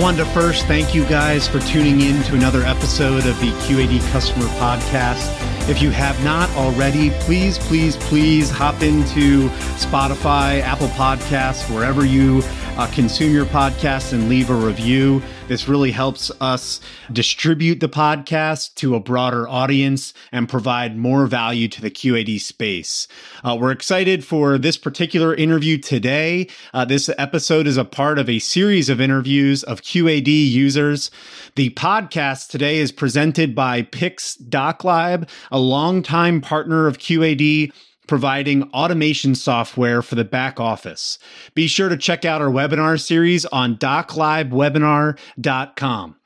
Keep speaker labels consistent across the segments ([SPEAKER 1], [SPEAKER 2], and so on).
[SPEAKER 1] wanted to first thank you guys for tuning in to another episode of the QAD Customer Podcast. If you have not already, please, please, please hop into Spotify, Apple Podcasts, wherever you uh, consume your podcast and leave a review. This really helps us distribute the podcast to a broader audience and provide more value to the QAD space. Uh, we're excited for this particular interview today. Uh, this episode is a part of a series of interviews of QAD users. The podcast today is presented by Pix DocLab, a longtime partner of QAD providing automation software for the back office. Be sure to check out our webinar series on doclivewebinar.com.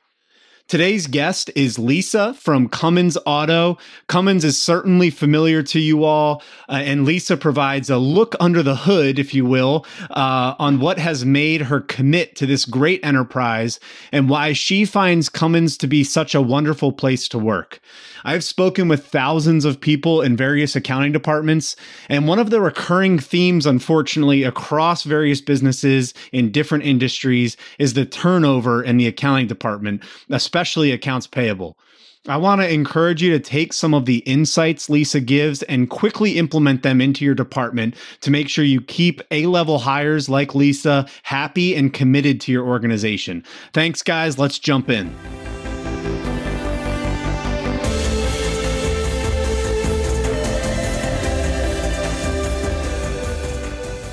[SPEAKER 1] Today's guest is Lisa from Cummins Auto. Cummins is certainly familiar to you all, uh, and Lisa provides a look under the hood, if you will, uh, on what has made her commit to this great enterprise and why she finds Cummins to be such a wonderful place to work. I've spoken with thousands of people in various accounting departments, and one of the recurring themes, unfortunately, across various businesses in different industries is the turnover in the accounting department, accounts payable. I want to encourage you to take some of the insights Lisa gives and quickly implement them into your department to make sure you keep A level hires like Lisa happy and committed to your organization. Thanks, guys. Let's jump in.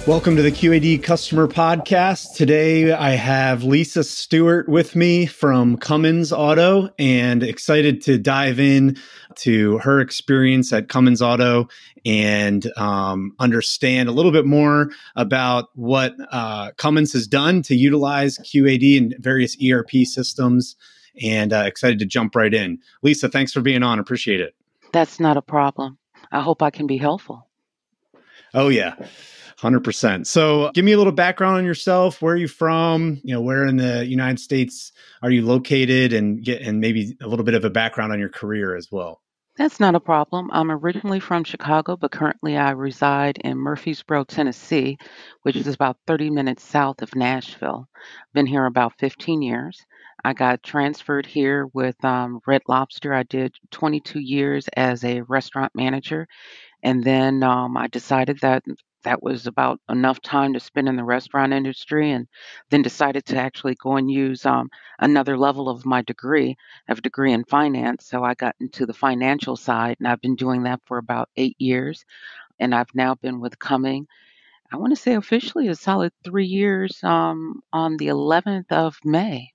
[SPEAKER 1] Welcome to the QAD Customer Podcast. Today I have Lisa Stewart with me from Cummins Auto and excited to dive in to her experience at Cummins Auto and um, understand a little bit more about what uh, Cummins has done to utilize QAD and various ERP systems. And uh, excited to jump right in. Lisa, thanks for being on. Appreciate it.
[SPEAKER 2] That's not a problem. I hope I can be helpful.
[SPEAKER 1] Oh, yeah. 100%. So, give me a little background on yourself. Where are you from? You know, where in the United States are you located and get and maybe a little bit of a background on your career as well.
[SPEAKER 2] That's not a problem. I'm originally from Chicago, but currently I reside in Murfreesboro, Tennessee, which is about 30 minutes south of Nashville. Been here about 15 years. I got transferred here with um, Red Lobster. I did 22 years as a restaurant manager. And then um, I decided that that was about enough time to spend in the restaurant industry and then decided to actually go and use um, another level of my degree. I have a degree in finance, so I got into the financial side and I've been doing that for about eight years. And I've now been with Cummins, I want to say officially a solid three years um, on the 11th of May.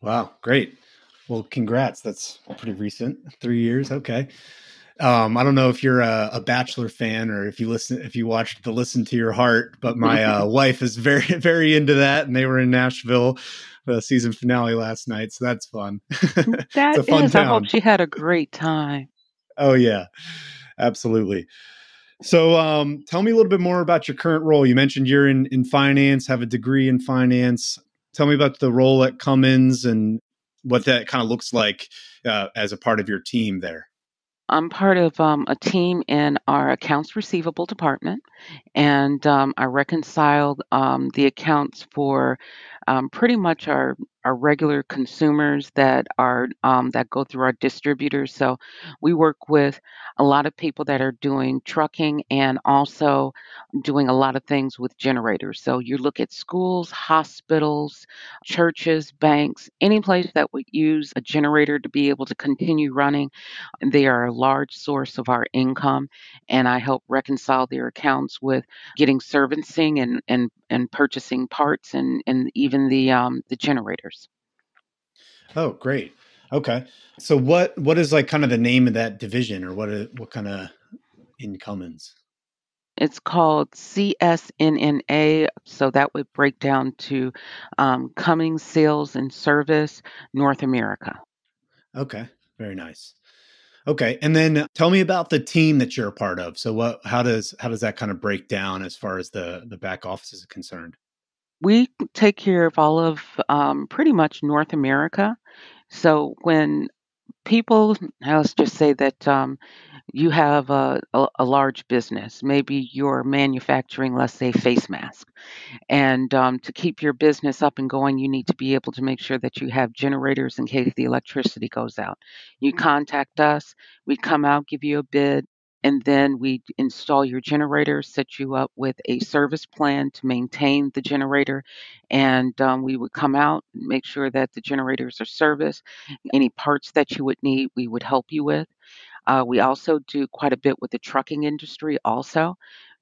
[SPEAKER 1] Wow, great. Well, congrats. That's pretty recent. Three years. Okay. Um, I don't know if you're a, a, Bachelor fan or if you listen, if you watched the Listen to Your Heart, but my uh, wife is very, very into that, and they were in Nashville the season finale last night, so that's fun.
[SPEAKER 2] That is. Fun I hope she had a great time.
[SPEAKER 1] Oh yeah, absolutely. So, um, tell me a little bit more about your current role. You mentioned you're in in finance, have a degree in finance. Tell me about the role at Cummins and what that kind of looks like uh, as a part of your team there.
[SPEAKER 2] I'm part of um, a team in our accounts receivable department, and um, I reconciled um, the accounts for um, pretty much our our regular consumers that are um, that go through our distributors. So we work with a lot of people that are doing trucking and also doing a lot of things with generators. So you look at schools, hospitals, churches, banks, any place that would use a generator to be able to continue running. They are a large source of our income, and I help reconcile their accounts with getting servicing and and and purchasing parts and and even the um, the generators.
[SPEAKER 1] Oh, great. Okay. So what what is like kind of the name of that division or what are, what kind of in Cummins?
[SPEAKER 2] It's called CSNNA, so that would break down to um, Cummins Sales and Service North America.
[SPEAKER 1] Okay, very nice. Okay, and then tell me about the team that you're a part of. So, what, how does how does that kind of break down as far as the the back office is concerned?
[SPEAKER 2] We take care of all of um, pretty much North America. So when people, let's just say that um, you have a, a, a large business. Maybe you're manufacturing, let's say, face masks. And um, to keep your business up and going, you need to be able to make sure that you have generators in case the electricity goes out. You contact us, we come out, give you a bid, and then we install your generator, set you up with a service plan to maintain the generator, and um, we would come out, and make sure that the generators are serviced. Any parts that you would need, we would help you with. Uh, we also do quite a bit with the trucking industry, also.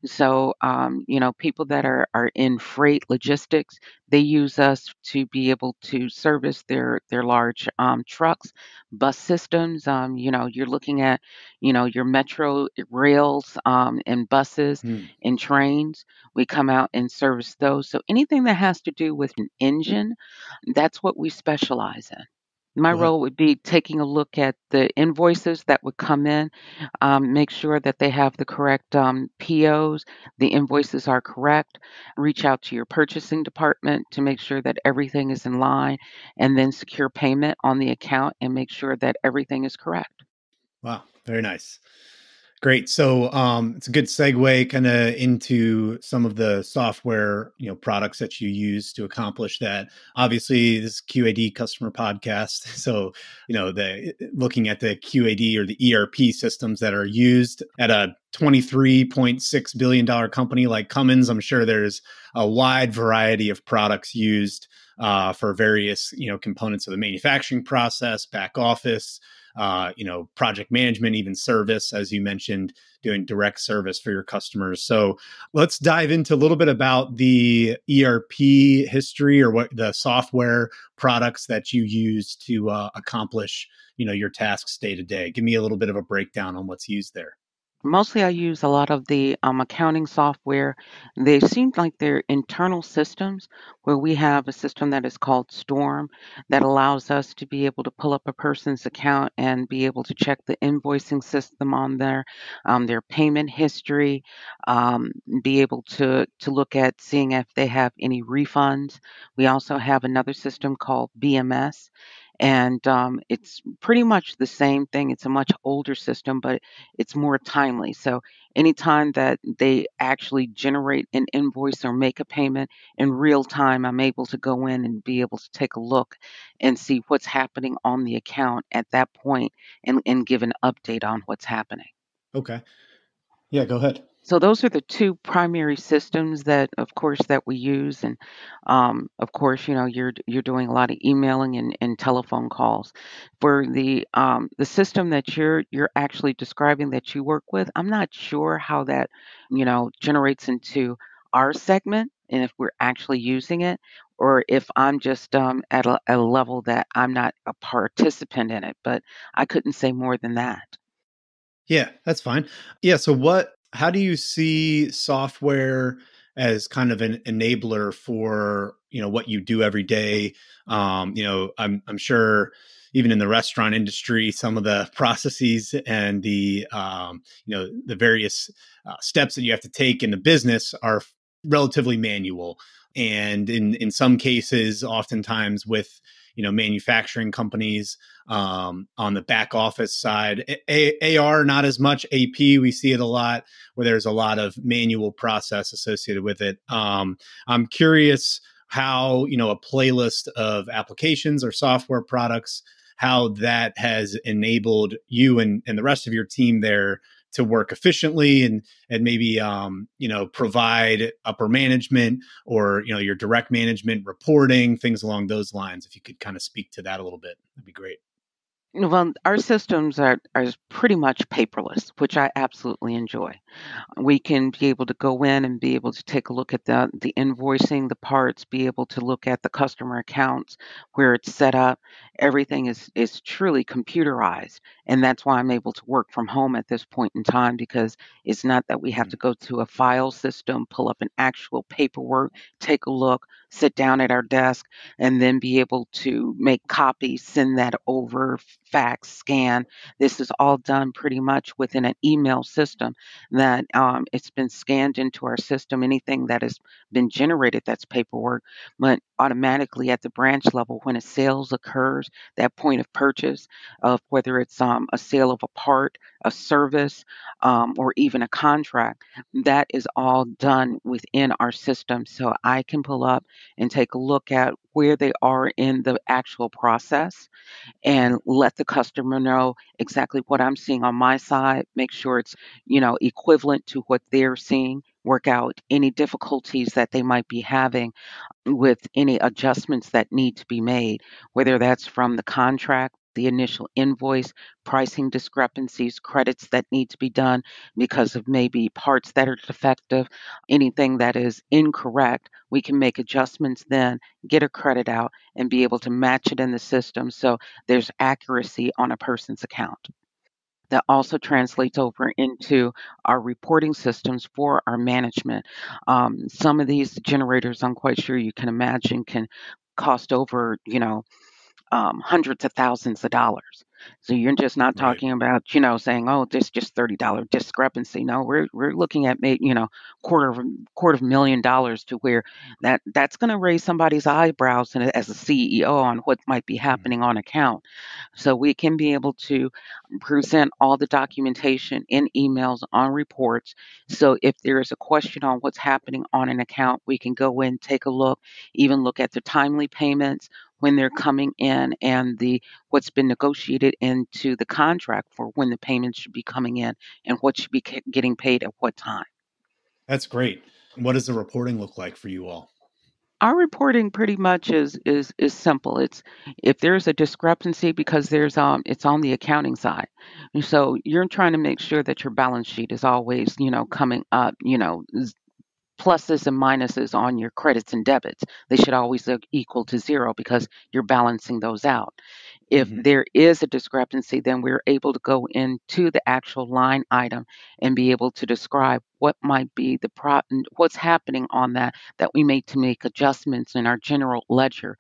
[SPEAKER 2] So, um, you know, people that are, are in freight logistics, they use us to be able to service their their large um, trucks, bus systems. Um, you know, you're looking at, you know, your metro rails um, and buses
[SPEAKER 1] Hmm.
[SPEAKER 2] and trains. We come out and service those. So anything that has to do with an engine, that's what we specialize in. My
[SPEAKER 1] Wow.
[SPEAKER 2] role would be taking a look at the invoices that would come in, um, make sure that they have the correct um, POs, the invoices are correct, reach out to your purchasing department to make sure that everything is in line, and then secure payment on the account and make sure that everything is correct.
[SPEAKER 1] Wow, very nice. Great. So um, it's a good segue kind of into some of the software, you know, products that you use to accomplish that. Obviously, this is QAD customer podcast. So, you know, the looking at the QAD or the ERP systems that are used at a $23.6 billion company like Cummins, I'm sure there's a wide variety of products used uh, for various, you know, components of the manufacturing process, back office, uh, you know, project management, even service, as you mentioned, doing direct service for your customers. So let's dive into a little bit about the ERP history or what the software products that you use to uh, accomplish, you know, your tasks day to day. Give me a little bit of a breakdown on what's used there.
[SPEAKER 2] Mostly, I use a lot of the um, accounting software. They seem like they're internal systems where we have a system that is called Storm that allows us to be able to pull up a person's account and be able to check the invoicing system on there, um, their payment history, um, be able to to look at seeing if they have any refunds. We also have another system called BMS and um, it's pretty much the same thing. It's a much older system, but it's more timely. So anytime that they actually generate an invoice or make a payment in real time, I'm able to go in and be able to take a look and see what's happening on the account at that point and, and give an update on what's happening.
[SPEAKER 1] Okay. Yeah, go ahead.
[SPEAKER 2] So those are the two primary systems that, of course, that we use, and um, of course, you know, you're you're doing a lot of emailing and, and telephone calls. For the um, the system that you're you're actually describing that you work with, I'm not sure how that, you know, generates into our segment and if we're actually using it, or if I'm just um, at a, a level that I'm not a participant in it. But I couldn't say more than that.
[SPEAKER 1] Yeah, that's fine. Yeah. So, what, how do you see software as kind of an enabler for, you know, what you do every day? Um, you know, I'm, I'm sure even in the restaurant industry, some of the processes and the, um, you know, the various uh, steps that you have to take in the business are relatively manual. And in, in some cases, oftentimes with, you know manufacturing companies um, on the back office side. A- ar not as much. Ap we see it a lot where there's a lot of manual process associated with it. Um, i'm curious how you know a playlist of applications or software products how that has enabled you and, and the rest of your team there to work efficiently and and maybe um, you know provide upper management or you know your direct management reporting things along those lines if you could kind of speak to that a little bit that'd be great
[SPEAKER 2] Well, our systems are, are pretty much paperless, which I absolutely enjoy. We can be able to go in and be able to take a look at the, the invoicing, the parts, be able to look at the customer accounts, where it's set up. Everything is, is truly computerized. And that's why I'm able to work from home at this point in time because it's not that we have hmm. to go to a file system, pull up an actual paperwork, take a look, sit down at our desk and then be able to make copies, send that over, fax, scan. This is all done pretty much within an email system that um, it's been scanned into our system. Anything that has been generated that's paperwork, but automatically at the branch level, when a sales occurs, that point of purchase of whether it's um, a sale of a part, a service, um, or even a contract, that is all done within our system. So I can pull up and take a look at where they are in the actual process and let the customer know exactly what I'm seeing on my side, make sure it's, you know, equivalent to what they're seeing, work out any difficulties that they might be having with any adjustments that need to be made, whether that's from the contract, the initial invoice, pricing discrepancies, credits that need to be done because of maybe parts that are defective, anything that is incorrect, we can make adjustments then, get a credit out, and be able to match it in the system so there's accuracy on a person's account that also translates over into our reporting systems for our management. Um, some of these generators, I'm quite sure you can imagine, can cost over, you know, um, hundreds of thousands of dollars. So you're just not
[SPEAKER 1] Right.
[SPEAKER 2] talking about, you know, saying, "Oh, this just thirty dollar discrepancy." No, we're we're looking at, you know, quarter of a quarter of a million dollars to where that that's going to raise somebody's eyebrows and as a CEO on what might be
[SPEAKER 1] Mm-hmm.
[SPEAKER 2] happening on account. So we can be able to present all the documentation in emails on reports. So if there is a question on what's happening on an account, we can go in, take a look, even look at the timely payments when they're coming in and the what's been negotiated into the contract for when the payments should be coming in and what should be ca- getting paid at what time.
[SPEAKER 1] That's great. What does the reporting look like for you all?
[SPEAKER 2] Our reporting pretty much is is is simple. It's if there's a discrepancy because there's um it's on the accounting side. And so you're trying to make sure that your balance sheet is always, you know, coming up, you know, z- pluses and minuses on your credits and debits. They should always look equal to zero because you're balancing those out. If
[SPEAKER 1] Mhm.
[SPEAKER 2] there is a discrepancy, then we're able to go into the actual line item and be able to describe what might be the pro what's happening on that that we need to make adjustments in our general ledger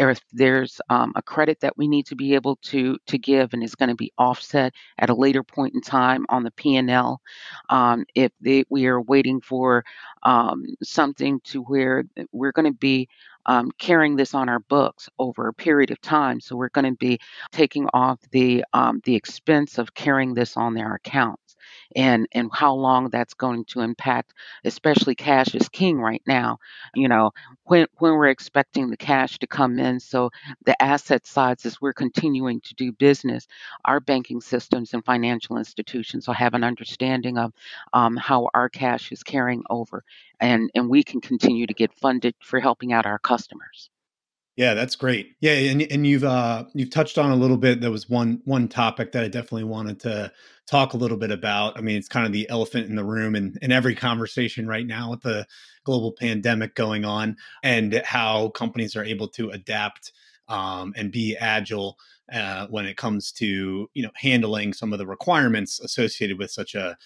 [SPEAKER 2] or if there's um, a credit that we need to be able to to give and is going to be offset at a later point in time on the P&L. Um, if they, we are waiting for um, something to where we're going to be um, carrying this on our books over a period of time, so we're going to be taking off the um, the expense of carrying this on their accounts, and and how long that's going to impact, especially cash is king right now. You know, when when we're expecting the cash to come in. So the asset sides, as we're continuing to do business, our banking systems and financial institutions will have an understanding of um, how our cash is carrying over, and and we can continue to get funded for helping out our customers.
[SPEAKER 1] Yeah, that's great. Yeah, and and you've uh you've touched on a little bit. There was one one topic that I definitely wanted to talk a little bit about. I mean, it's kind of the elephant in the room and in every conversation right now with the global pandemic going on and how companies are able to adapt um, and be agile uh, when it comes to you know handling some of the requirements associated with such a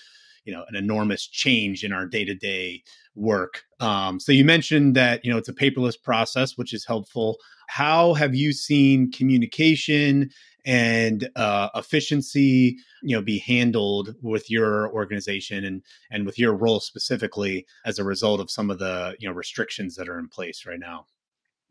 [SPEAKER 1] you know an enormous change in our day-to-day work. Um, so you mentioned that you know it's a paperless process which is helpful. How have you seen communication and uh, efficiency you know be handled with your organization and and with your role specifically as a result of some of the you know restrictions that are in place right now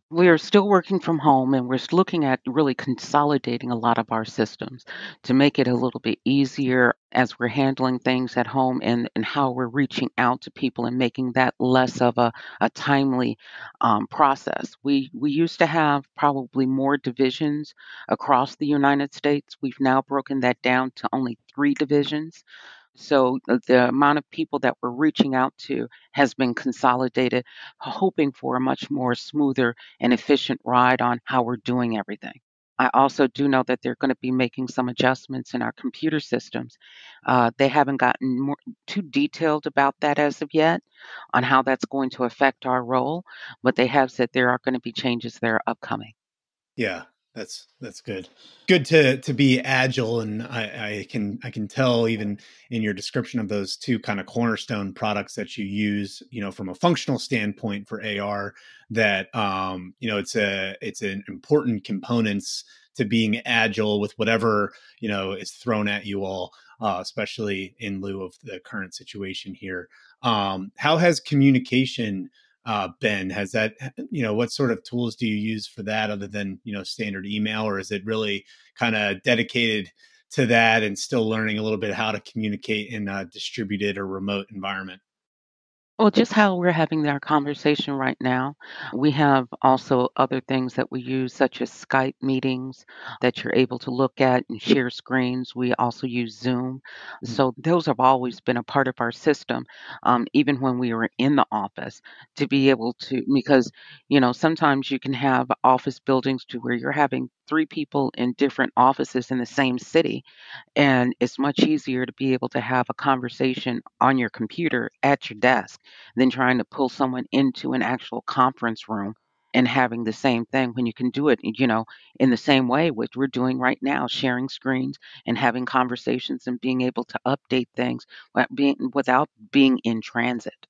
[SPEAKER 2] We are still working from home and we're looking at really consolidating a lot of our systems to make it a little bit easier as we're handling things at home and, and how we're reaching out to people and making that less of a, a timely um, process. We, we used to have probably more divisions across the United States. We've now broken that down to only three divisions. So uh, the amount of people that we're reaching out to has been consolidated, hoping for a much more smoother and efficient ride on how we're doing everything. I also do know that they're going to be making some adjustments in our computer systems. Uh, they haven't gotten more, too detailed about that as of yet on how that's going to affect our role, but they have said there are going to be changes that are upcoming.
[SPEAKER 1] yeah That's that's good. Good to to be agile, and I, I can I can tell even in your description of those two kind of cornerstone products that you use, you know, from a functional standpoint for AR, that um, you know it's a it's an important components to being agile with whatever you know is thrown at you all, uh, especially in lieu of the current situation here. Um, how has communication uh, been? Has that, you know, what sort of tools do you use for that other than, you know, standard email, or is it really kind of dedicated to that and still learning a little bit how to communicate in a distributed or remote environment?
[SPEAKER 2] Well, just how we're having our conversation right now, we have also other things that we use, such as Skype meetings that you're able to look at and share screens. We also use Zoom.
[SPEAKER 1] Mm.
[SPEAKER 2] So, those have always been a part of our system, um, even when we were in the office, to be able to, because, you know, sometimes you can have office buildings to where you're having three people in different offices in the same city and it's much easier to be able to have a conversation on your computer at your desk than trying to pull someone into an actual conference room and having the same thing when you can do it, you know, in the same way, which we're doing right now, sharing screens and having conversations and being able to update things wi- being, without being in transit.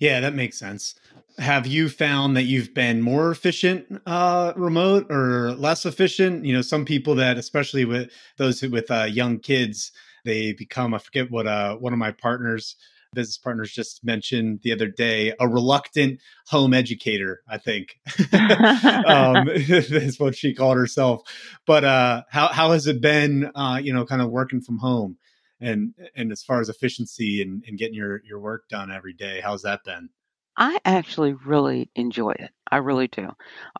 [SPEAKER 1] Yeah, that makes sense. Have you found that you've been more efficient uh, remote or less efficient? You know, some people that, especially with those who, with uh, young kids, they become. I forget what uh, one of my partners, business partners, just mentioned the other day. A reluctant home educator, I think, um, is what she called herself. But uh, how how has it been? Uh, you know, kind of working from home and and as far as efficiency and, and getting your your work done every day how's that been
[SPEAKER 2] I actually really enjoy it. I really do.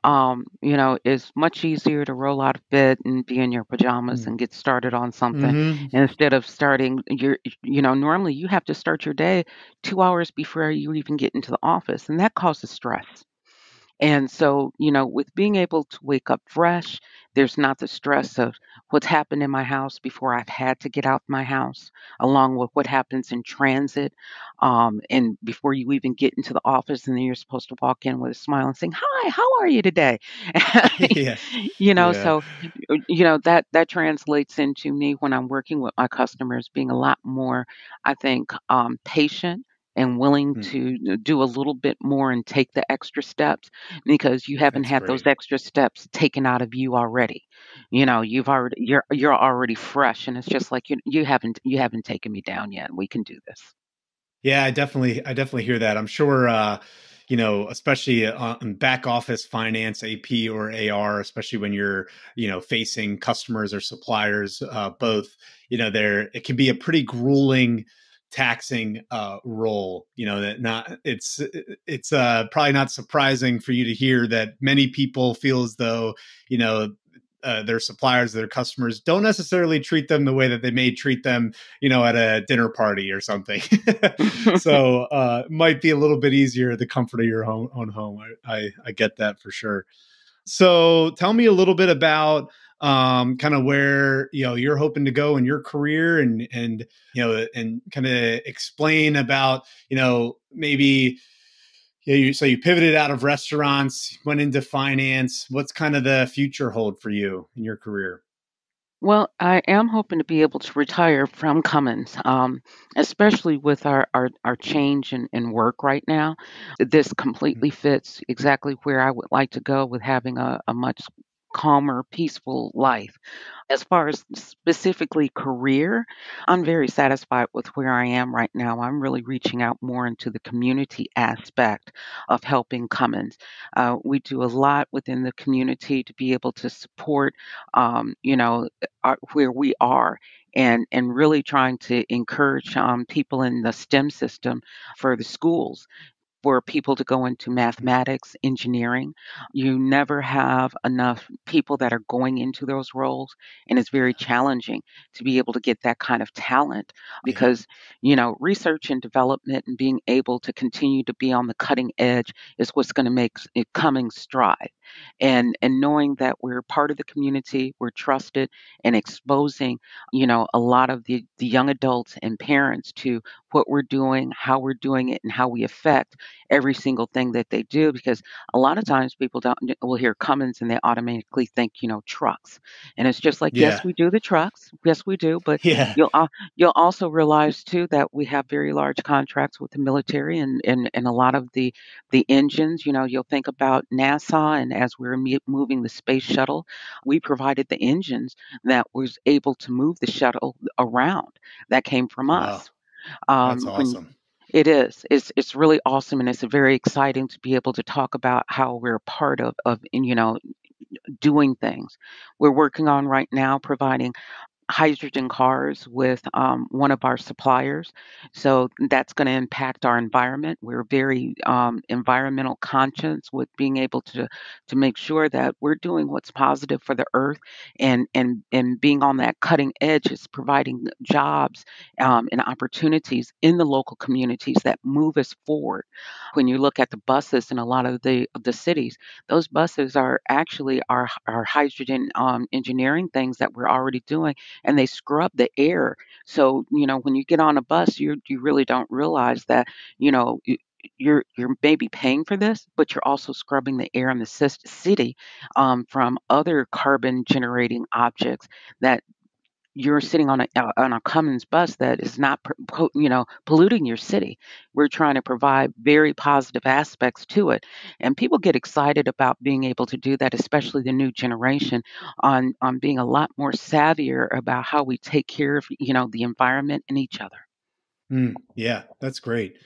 [SPEAKER 2] Um, you know, it's much easier to roll out of bed and be in your pajamas and get started on something
[SPEAKER 1] mm-hmm.
[SPEAKER 2] instead of starting your, you know, normally you have to start your day two hours before you even get into the office, and that causes stress. And so, you know, with being able to wake up fresh, there's not the stress of what's happened in my house before I've had to get out of my house, along with what happens in transit. Um, and before you even get into the office, and then you're supposed to walk in with a smile and saying, Hi, how are you today?
[SPEAKER 1] yeah
[SPEAKER 2] you know,
[SPEAKER 1] yeah
[SPEAKER 2] so, you know, that, that translates into me when I'm working with my customers being a lot more, I think, um, patient and willing
[SPEAKER 1] Hmm,
[SPEAKER 2] to uh, do a little bit more and take the extra steps because you haven't
[SPEAKER 1] that's
[SPEAKER 2] had those
[SPEAKER 1] great
[SPEAKER 2] extra steps taken out of you already. You know, you've already you're you're already fresh and it's just like you you haven't you haven't taken me down yet. We can do this.
[SPEAKER 1] Yeah, I definitely, I definitely hear that. I'm sure, uh, you know, especially on back office finance, AP or AR, especially when you're, you know, facing customers or suppliers, uh, both, you know, there it can be a pretty grueling, taxing uh, role. You know, that not it's it's uh, probably not surprising for you to hear that many people feel as though, you know, uh, their suppliers, their customers don't necessarily treat them the way that they may treat them, you know, at a dinner party or something. so uh, might be a little bit easier the comfort of your own, own home. I, I, I get that for sure. So tell me a little bit about um, kind of where you know you're hoping to go in your career, and and you know, and kind of explain about you know maybe yeah, you, so you pivoted out of restaurants, went into finance. What's kind of the future hold for you in your career?
[SPEAKER 2] Well, I am hoping to be able to retire from Cummins, um, especially with our, our, our change in, in work right now. This
[SPEAKER 1] Mhm.
[SPEAKER 2] completely fits exactly where I would like to go with having a, a much calmer, peaceful life. As far as specifically career, I'm very satisfied with where I am right now. I'm really reaching out more into the community aspect of helping Cummins. Uh, we do a lot within the community to be able to support, um, you know, our, where we are. And, and really trying to encourage um, people in the STEM system for the schools for people to go into mathematics, engineering. You never have enough people that are going into those roles, and it's very challenging to be able to get that kind of talent
[SPEAKER 1] yeah,
[SPEAKER 2] because, you know, research and development and being able to continue to be on the cutting edge is what's going to make it coming stride. And and knowing that we're part of the community, we're trusted, and exposing, you know, a lot of the the young adults and parents to what we're doing, how we're doing it, and how we affect every single thing that they do. Because a lot of times people don't will hear Cummins and they automatically think, you know, trucks, and it's just like, yes,
[SPEAKER 1] Yeah.
[SPEAKER 2] we do the trucks, yes, we do, but
[SPEAKER 1] Yeah.
[SPEAKER 2] you'll uh, you'll also realize too that we have very large contracts with the military and and and a lot of the the engines. You know, you'll think about NASA, and as we're me- moving the space shuttle, we provided the engines that was able to move the shuttle around. That came from
[SPEAKER 1] Wow.
[SPEAKER 2] us.
[SPEAKER 1] That's
[SPEAKER 2] Um, when
[SPEAKER 1] awesome.
[SPEAKER 2] it is, it's it's really awesome, and it's very exciting to be able to talk about how we're a part of of you know doing things. We're working on right now providing hydrogen cars with um, one of our suppliers. So that's going to impact our environment. We're very um, environmental conscious with being able to to make sure that we're doing what's positive for the earth and and and being on that cutting edge is providing jobs um, and opportunities in the local communities that move us forward. When you look at the buses in a lot of the of the cities, those buses are actually our our hydrogen um, engineering things that we're already doing and they scrub the air. So, you know, when you get on a bus, you you really don't realize that, you know, you, you're you're maybe paying for this, but you're also scrubbing the air in the city um, from other carbon generating objects that you're sitting on a uh, on a Cummins bus that is not, you know, polluting your city. We're trying to provide very positive aspects to it, and people get excited about being able to do that, especially the new generation, on on being a lot more savvier about how we take care of, you know, the environment and each other.
[SPEAKER 1] Mm, yeah, that's great.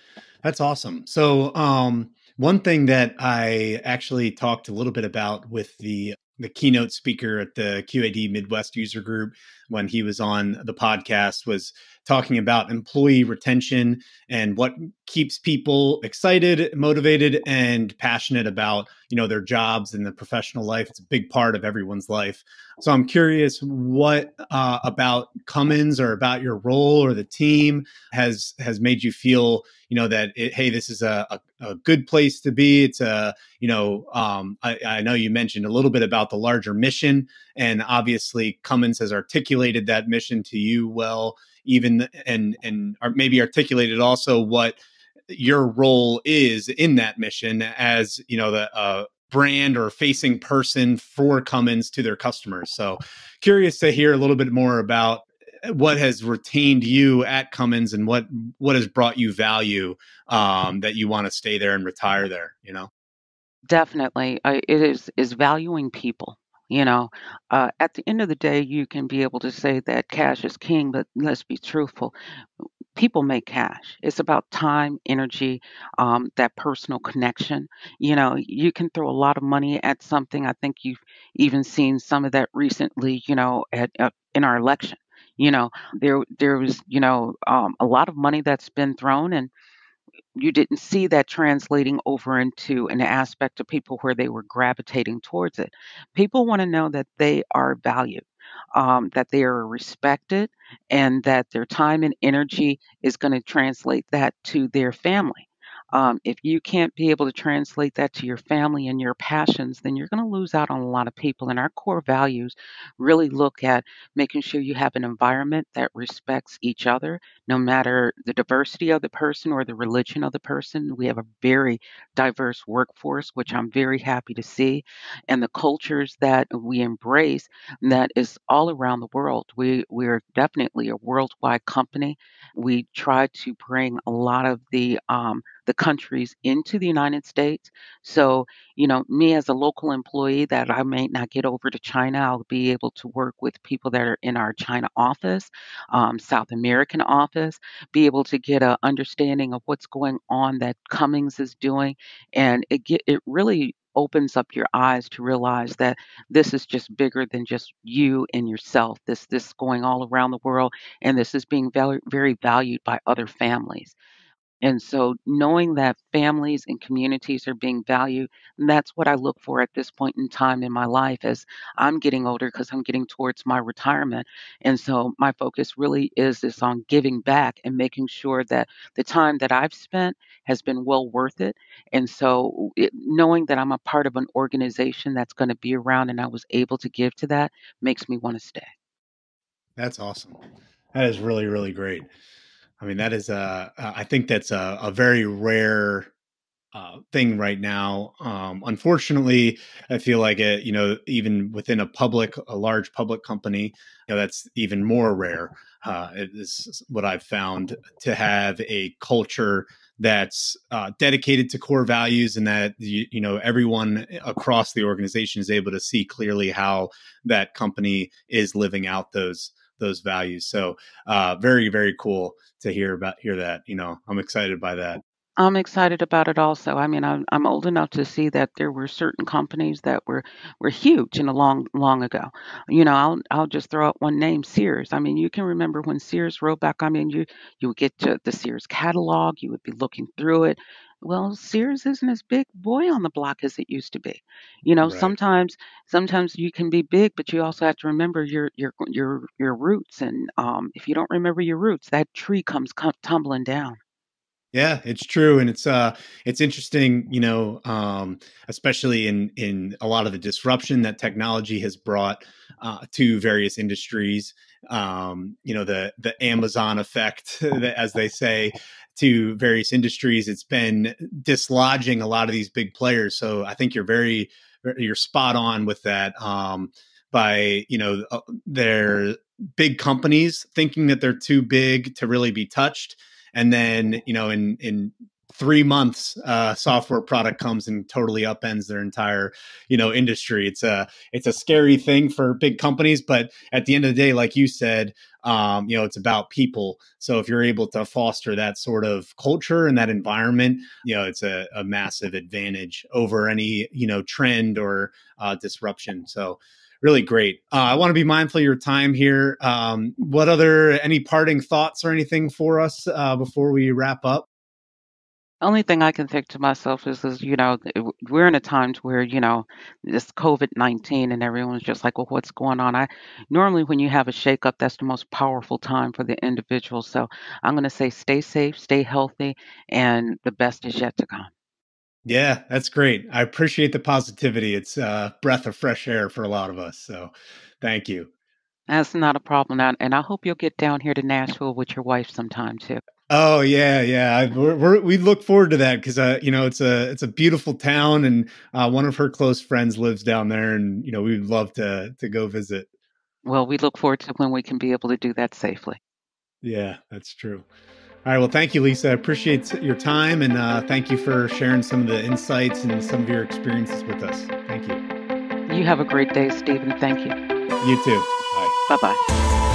[SPEAKER 1] That's awesome. So, um, one thing that I actually talked a little bit about with the the keynote speaker at the QAD Midwest User Group when he was on the podcast was talking about employee retention and what keeps people excited, motivated, and passionate about you know their jobs and the professional life. It's a big part of everyone's life. So I'm curious what uh, about Cummins or about your role or the team has has made you feel you know that it, hey this is a, a, a, good place to be it's a you know um, I, I, know you mentioned a little bit about the larger mission and obviously cummins has articulated that mission to you well even and and maybe articulated also what your role is in that mission as you know the uh, brand or facing person for cummins to their customers so curious to hear a little bit more about what has retained you at Cummins and what what has brought you value um, that you want to stay there and retire there. You know,
[SPEAKER 2] definitely, uh, it is is valuing people. You know, uh, at the end of the day, you can be able to say that cash is king, but let's be truthful. People make cash. It's about time, energy, um, that personal connection. You know, you can throw a lot of money at something. I think you've even seen some of that recently. You know, at, at in our election. You know, there there was you know um, a lot of money that's been thrown, and you didn't see that translating over into an aspect of people where they were gravitating towards it. People want to know that they are valued, um, that they are respected, and that their time and energy is going to translate that to their family. Um, if you can't be able to translate that to your family and your passions, then you're going to lose out on a lot of people. And our core values really look at making sure you have an environment that respects each other, no matter the diversity of the person or the religion of the person. We have a very diverse workforce, which I'm very happy to see, and the cultures that we embrace that is all around the world. We we're definitely a worldwide company. We try to bring a lot of the um, the countries into the United States. So, you know, me as a local employee that I may not get over to China, I'll be able to work with people that are in our China office, um, South American office, be able to get a understanding of what's going on that Cummins is doing, and it get it really opens up your eyes to realize that this is just bigger than just you and yourself. This this going all around the world, and this is being very very valued by other families. And so knowing that families and communities are being valued, that's what I look for at this point in time in my life as I'm getting older because I'm getting towards my retirement. And so my focus really is this on giving back and making sure that the time that I've spent has been well worth it. And so it, knowing that I'm a part of an organization that's going to be around and I was able to give to that makes me want to stay.
[SPEAKER 1] That's awesome. That is really, really great. I mean, that is a, I think that's a, a very rare uh, thing right now. Um, unfortunately, I feel like it, you know, even within a public, a large public company, you know, that's even more rare. Uh, it is what I've found to have a culture that's uh, dedicated to core values and that you, you, know everyone across the organization is able to see clearly how that company is living out those those values. So uh, very very cool to hear about hear that. You know, I'm excited by that.
[SPEAKER 2] I'm excited about it also. I mean, I'm I'm old enough to see that there were certain companies that were were huge in a long long ago. You know, I'll I'll just throw out one name, Sears. I mean, you can remember when Sears wrote back. I mean, you you would get to the Sears catalog, you would be looking through it. Well, Sears isn't as big boy on the block as it used to be. You know,
[SPEAKER 1] Right.
[SPEAKER 2] sometimes sometimes you can be big, but you also have to remember your your your your roots. And um, if you don't remember your roots, that tree comes com- tumbling down.
[SPEAKER 1] Yeah, it's true, and it's uh, it's interesting, you know, um, especially in in a lot of the disruption that technology has brought uh, to various industries. Um, you know, the the Amazon effect, as they say, to various industries. It's been dislodging a lot of these big players. So I think you're very you're spot on with that. Um, by you know, their big companies thinking that they're too big to really be touched and then you know in in three months uh software product comes and totally upends their entire you know industry it's a it's a scary thing for big companies but at the end of the day like you said um you know it's about people so if you're able to foster that sort of culture and that environment you know it's a, a massive advantage over any you know trend or uh disruption so really great. Uh, I want to be mindful of your time here. Um, what other any parting thoughts or anything for us uh, before we wrap up?
[SPEAKER 2] Only thing I can think to myself is, is you know, we're in a time where you know this COVID nineteen and everyone's just like, well, what's going on? I normally when you have a shakeup, that's the most powerful time for the individual. So I'm going to say, stay safe, stay healthy, and the best is yet to come.
[SPEAKER 1] Yeah, that's great. I appreciate the positivity. It's a breath of fresh air for a lot of us. So thank you.
[SPEAKER 2] That's not a problem. And I hope you'll get down here to Nashville with your wife sometime too.
[SPEAKER 1] Oh yeah, yeah. We're, we're, we look forward to that because uh, you know it's a it's a beautiful town, and uh, one of her close friends lives down there, and you know we'd love to to go visit.
[SPEAKER 2] Well, we look forward to when we can be able to do that safely.
[SPEAKER 1] Yeah, that's true. All right. Well, thank you, Lisa. I appreciate your time and uh, thank you for sharing some of the insights and some of your experiences with us. Thank you.
[SPEAKER 2] You have a great day, Stephen. Thank you.
[SPEAKER 1] You too. Bye.
[SPEAKER 2] Bye bye.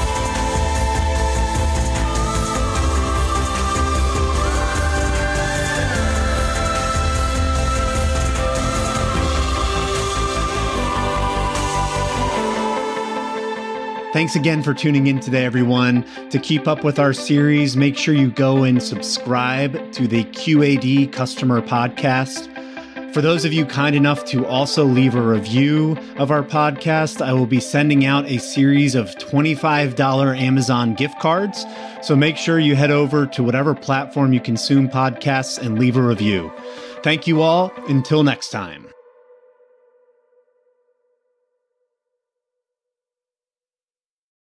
[SPEAKER 1] Thanks again for tuning in today, everyone. To keep up with our series, make sure you go and subscribe to the QAD Customer Podcast. For those of you kind enough to also leave a review of our podcast, I will be sending out a series of $25 Amazon gift cards. So make sure you head over to whatever platform you consume podcasts and leave a review. Thank you all. Until next time.